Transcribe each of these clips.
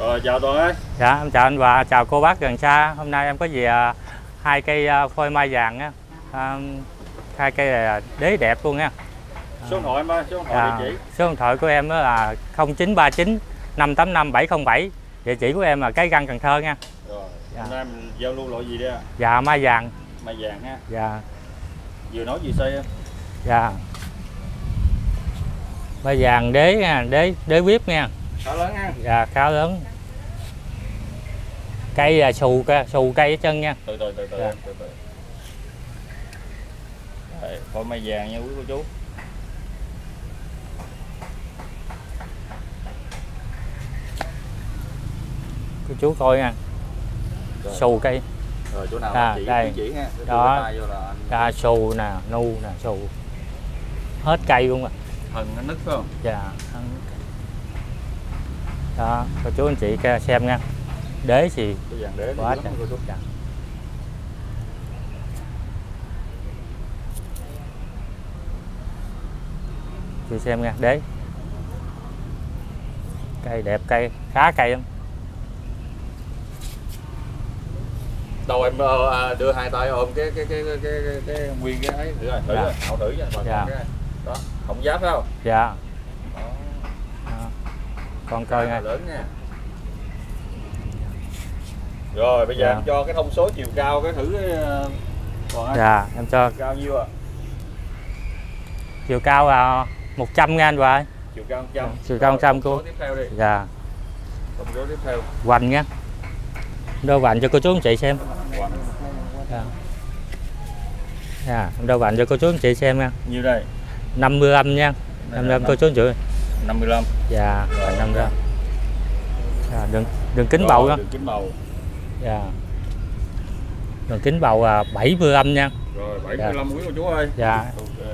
Rồi chào Toàn ơi. Dạ, em chào anh và chào cô bác gần xa. Hôm nay em có về à, hai cây à, phôi mai vàng á. À, hai cây này là đế đẹp luôn nha. Số điện thoại em ơi, số điện thoại Dạ, địa chỉ. số điện thoại của em đó là 0939 585 707. Địa chỉ của em là cái găng Cần Thơ nha. Rồi. Dạ. Hôm nay mình giao lưu loại gì đây? ạ? Dạ mai vàng. Mai vàng ha. Dạ, Vừa nói gì xây em? dạ. Mai vàng đế nha, đế đế vip nha. Khá lớn ha. Dạ khá lớn. Cây là xù cây, xù cây ở chân nha. Từ từ từ từ Dạ. từ phôi mai vàng nha quý cô chú. Cô chú coi nha. Rồi. Xù cây. Rồi chỗ nào À, chỉ đây. chỉ ha. Cái Đó. vô là anh Dạ xù nè, nu nè, xù. Hết cây luôn à. thần nó nứt phải không? Dạ. cây. Đó, cô chú anh chị xem nha. Đế gì đế quá trời. Chị xem nha, đế. Cây đẹp cây, khá cây lắm. Đâu em ờ, à, đưa hai tay ôm cái cái cái cái cái, cái, cái nguyên cái ấy thử rồi, thử Dạ. rồi, thử cho bà Dạ. cái. Đó, không phải không? Dạ. Con coi nha. lớn nha rồi bây giờ Dạ. em cho cái thông số chiều cao cái thử cái ờ, còn anh Dạ, em cho chiều cao nhiêu ạ chiều cao là 100 ngàn rồi. chiều cao 100 Chiều cao 100 Thông số cô. tiếp theo đi Dạ, thông số tiếp theo hoành nha. Đo vành cho cô chú anh chị xem. Khoảng Dạ. Dạ, đo vành cho cô chú anh chị xem nha. nhiêu đây 55 nha. 55 cô chú anh chị. 55 Dạ, Rồi, vành 55. ok. Dạ, đường đường kính Rồi, bầu đó. đường kính bầu Dạ. Đường kính bầu là 75 nha. rồi 75 quý cô chú ơi Dạ. ok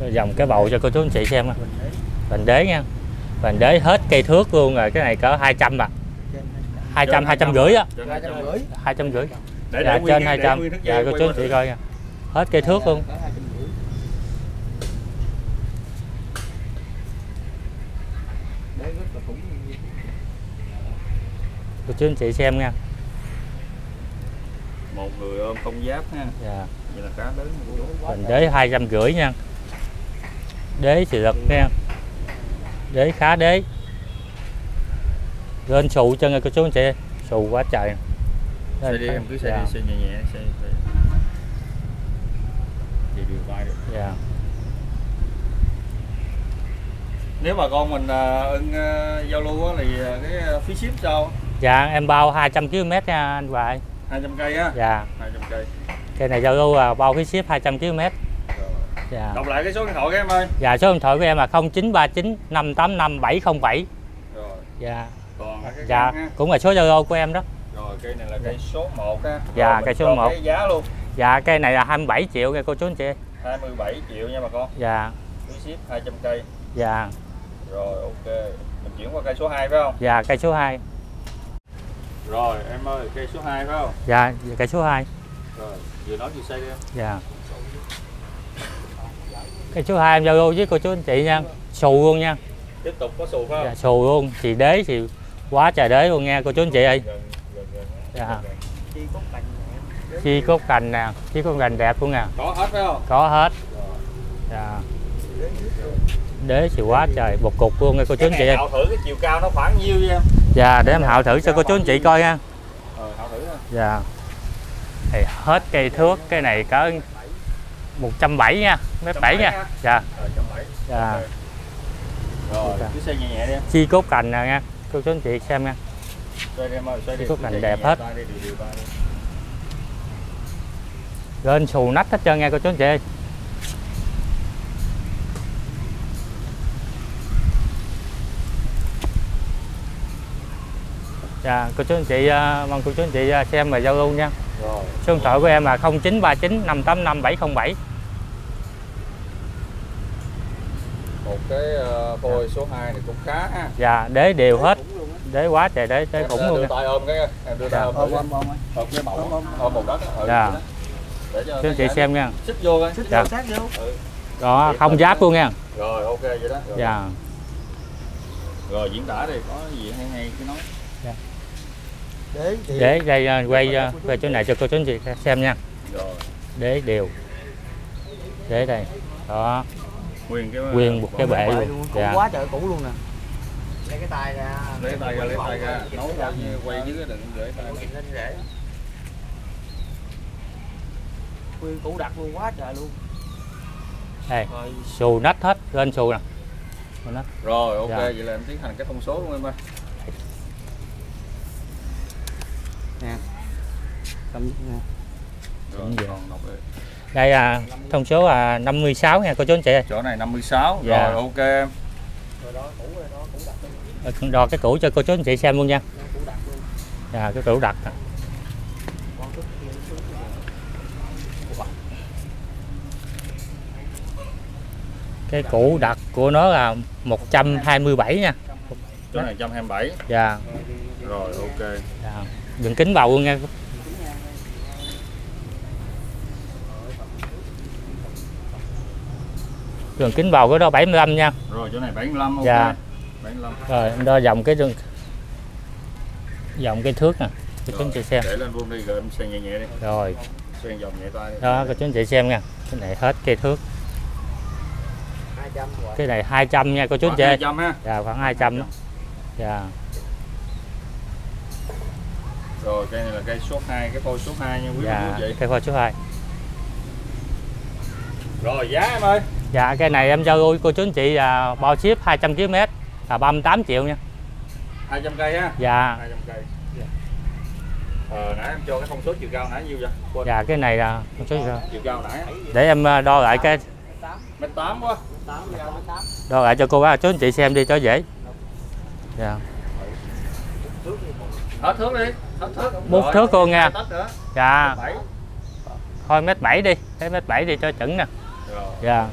Rồi dòng cái bầu cho cô chú anh chị xem nha. Vành đế nha. Vành đế hết cây thước luôn rồi, cái này cỡ 200 bạc. 200 Trên 200 rưỡi á. trên 200 rưỡi 200 rưỡi. để Dạ, trên cái- để 200. nguyên thước Dạ, cô chú anh chị coi nha. Hết cây thước luôn. Cô chú anh chị xem nha. một người ôm không giáp ha Dạ. vậy là khá lớn Vành đế 200 rưỡi nha. Đế xì lực nha. Đế khá đế. Lên xù chân rồi cô chú anh chị. Xù quá trời. xe đi em cứ xe Dạ. đi xe nhẹ nhẹ xe thì điều vai được Dạ. nếu bà con mình à, ưng à, giao lưu thì à, cái phí ship sao Dạ em bao 200 km nha anh Hoài. 200 cây á Dạ. 200 cây Cây này giao lưu là bao phí ship 200 km. rồi. Dạ. đọc lại cái số điện thoại của em ơi Dạ số điện thoại của em là 0939 585 707. rồi Dạ. còn cái Dạ, ha. cũng là số Zalo của em đó. rồi cây này là cây số 1 ha Dạ, Rồi, cây số cho một. cái giá luôn Dạ cây này là 27 triệu nha cô chú anh chị. 27 triệu nha bà con Dạ. phí ship 200 cây Dạ. rồi ok mình chuyển qua cây số 2 phải không Dạ cây số 2. Rồi em ơi cây số 2 phải không Dạ cây số 2. rồi vừa nói gì xây đi em Dạ. Cây số 2 em giao lưu với cô chú anh chị nha. Xù luôn nha. tiếp tục có xù phải không Dạ, xù luôn, chị đế thì quá trời đế luôn nha cô chú anh chị ơi. Dạ. Chi cốt cành nè, chi cốt cành đẹp luôn nè. có hết phải không Có hết. Dạ. Đế thì quá trời, một cục luôn nha cô chú anh chị ơi. thử cái chiều cao nó khoảng nhiêu vậy em Dạ để em hạo thử cho cô chú anh chị coi nha. ha Dạ. Thì hết cây thước, cái này có 170 nha, mét 7 nha. 170 Dạ. bảy Dạ. Rồi cứ xây nhẹ nhẹ đi Chi cốt cành nè nha. Cô chú anh chị xem nha. Cứ này xây đẹp hết. Lên xù nách hết trơn nha cô chú anh chị Dạ, cô chú anh chị à, mong cô chú anh chị à, xem và giao lưu nha. rồi Số điện thoại của em là 0939 585 707. một cái ờ, phôi số 2 này cũng khá ha Dạ, đế đều hết. Đế quá trời đế, đế khủng đưa luôn nha. tay ôm cái em đưa tay Dạ. ôm thử đi. ôm cái mẫu ôm một đất Dạ. để cho anh chị xem nha. xích vô coi Dạ. sát vô ừ. Đó, không giáp luôn nha. rồi ok vậy đó rồi. Dạ. rồi diễn tả đi có gì hay hay cứ nói đế thì để đây quay quay chỗ này cho cô chú anh chị xem nha. Rồi. Đế đều. Đế đây. Đó. Nguyên cái Nguyên một cái bệ luôn. luôn Dạ. cũ quá trời cũ luôn nè. Lấy cái tay ra. Lấy tay ra lấy tay ra. Nấu ra như quay dưới cái đừng để tay lên. rễ. Nguyên cũ đặt luôn quá trời luôn. Đây. Rồi. Xù nách hết lên xù nè. Rồi ok Dạ. vậy là em tiến hành cái thông số luôn em ơi Đúng đây là thông số là 56 nha cô chú anh chị. Chỗ này 56 Dạ. rồi ok em rồi đó cũ rồi đó cũ đặt luôn đo cái cũ cho cô chú anh chị xem luôn nha. Nó cũ đặt luôn. Dạ, cái cũ đặt cái cũ đặt của nó là 127 nha. Chỗ này 127 dạ, rồi ok. Dạ. Đừng kính vào luôn nha. Đường kính vào của đó 75 nha. Rồi chỗ này 75 ok. Dạ. 75 rồi em đo dòng cái đường dòng cái thước nè cho chú anh chị xem. để lên luôn đi rồi em xoay nhẹ nhẹ đi. Rồi. Xoay vòng nhẹ tay đi. Đó cho chú anh chị xem nha. Cái này hết cây thước. Cái này 200 nha cô chú chị 200 ha. Dạ khoảng 200 đó dạ rồi cây này là cây số 2 cái phôi số 2 nha quý vị dạ chị cây phôi số 2 rồi giá em ơi. Dạ cái này em cho cô, cô chú anh chị là bao ship 200 km là 38 triệu nha. 200 cây ha? Dạ. 200 cây. Ờ nãy em cho cái thông số chiều cao nãy nhiêu vậy? Quên. Dạ cái này là một số gì chiều cao nãy. Để em ờ, đo lại cái mét tám quá. Đo lại cho cô bác chú anh chị xem đi cho dễ. Dạ. một hết thước đi hết thước. Rồi, thước cô nha. dạ. Thôi mét bảy đi. Cái mét bảy đi cho chuẩn nè. Rồi. Dạ.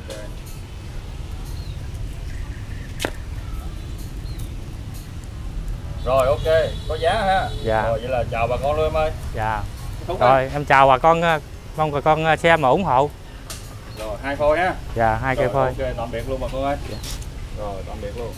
Rồi ok. Có giá ha. Dạ. rồi vậy là chào bà con luôn em ơi. Dạ. Thúc rồi em chào bà con ờ, mong bà con ờ, xem mà ủng hộ. Rồi hai phôi ha. Dạ hai cây phôi. ok tạm biệt luôn bà con ơi. Rồi tạm biệt luôn